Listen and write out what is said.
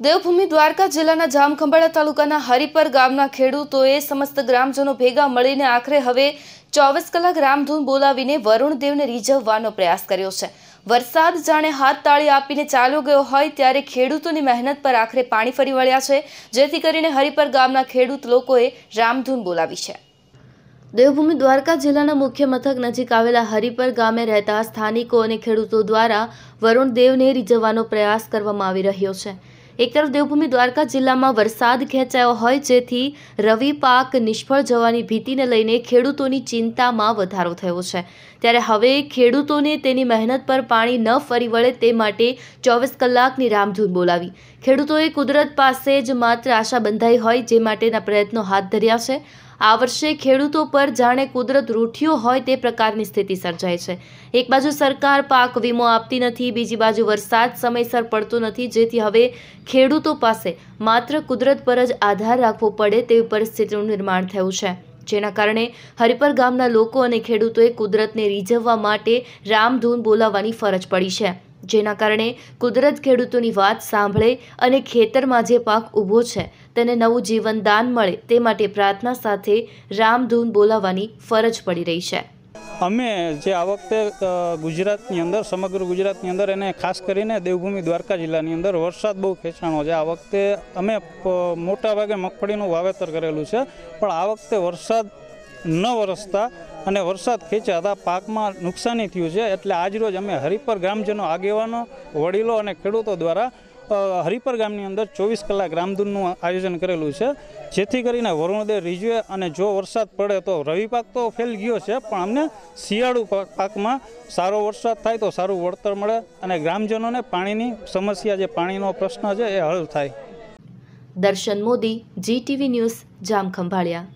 દેવભૂમિ દ્વારકા જિલ્લાના જામખંભાળા તાલુકાના હરિપર ગામના ખેડૂતોએ સમસ્ત ગ્રામજનો ભેગા મળીને આખરે હવે ચોવીસ કલાક રામધૂન બોલાવીને વરુણદેવને રીઝવવાનો પ્રયાસ કર્યો છે. વરસાદ જાણે હાથ તાળી આપીને ચાલ્યો ગયો હોય ત્યારે ખેડૂતોની મહેનત પર આખરે પાણી ફરી વળ્યા છે, જેથી કરીને હરિપર ગામના ખેડૂત લોકોએ રામધૂન બોલાવી છે. દેવભૂમિ દ્વારકા જિલ્લાના મુખ્ય મથક નજીક આવેલા હરિપર ગામે રહેતા સ્થાનિકો અને ખેડૂતો દ્વારા વરુણ દેવને રીઝવવાનો પ્રયાસ કરવામાં આવી રહ્યો છે. એક તરફ દેવભૂમિ દ્વારકા જિલ્લામાં વરસાદ ખેંચાયો હોય જેથી રવિ પાક નિષ્ફળ જવાની ભીતિને લઈને ખેડૂતોની ચિંતામાં વધારો થયો છે. ત્યારે હવે ખેડૂતોને તેની મહેનત પર પાણી ન ફરી વળે તે માટે ચોવીસ કલાકની રામધૂન બોલાવી. ખેડૂતોએ કુદરત પાસે જ માત્ર આશા બંધાઈ હોય જે માટેના પ્રયત્નો હાથ ધર્યા છે. આ વર્ષે ખેડૂતો પર જાણે કુદરત રૂઠ્યો હોય તે પ્રકારની સ્થિતિ સર્જાય છે. એક બાજુ સરકાર પાક વીમો આપતી નથી, બીજી બાજુ વરસાદ સમયસર પડતો નથી, જેથી હવે ખેડૂતો પાસે માત્ર કુદરત પર જ આધાર રાખવો પડે તેવી પરિસ્થિતિનું નિર્માણ થયું છે. જેના કારણે હરિપર ગામના લોકો અને ખેડૂતોએ કુદરતને રીઝવવા માટે રામધૂન બોલાવવાની ફરજ પડી છે. જેના કારણે કુદરત ખેડૂતોની વાત સાંભળે અને ખેતરમાં જે પાક ઊભો છે, તેને નવું જીવન દાન મળે તે માટે પ્રાર્થના સાથે રામધૂન બોલાવવાની ફરજ પડી રહી છે. અમે જે આ વખતે ગુજરાતની અંદર, સમગ્ર ગુજરાતની અંદર એને ખાસ કરીને દેવભૂમિ દ્વારકા જિલ્લાની અંદર વરસાદ બહુ ખેંચાણો છે. આ વખતે અમે મોટાભાગે મોટા ભાગે મગફળીનું વાવેતર કરેલું છે. પણ આ વખતે વરસાદ ન વરસતા અને વરસાદ ખેંચાતા પાકમાં નુકસાની થયું છે. એટલે આજરોજ અમે હરિપર ગ્રામજનો આગેવાનો, વડીલો અને ખેડૂતો દ્વારા હરિપર ગામની અંદર ચોવીસ કલાક રામધૂનનું આયોજન કરેલું છે. જેથી કરીને વરુણદેવ રીઝવે અને જો વરસાદ પડે તો રવિ પાક તો ફેલ ગયો છે, પણ અમને શિયાળુ પાક- પાકમાં સારો વરસાદ થાય તો સારું વળતર મળે અને ગ્રામજનોને પાણીની સમસ્યા જે પાણીનો પ્રશ્ન છે એ હલ થાય. Darshan Modi GTV news, Jamkhambhaliya.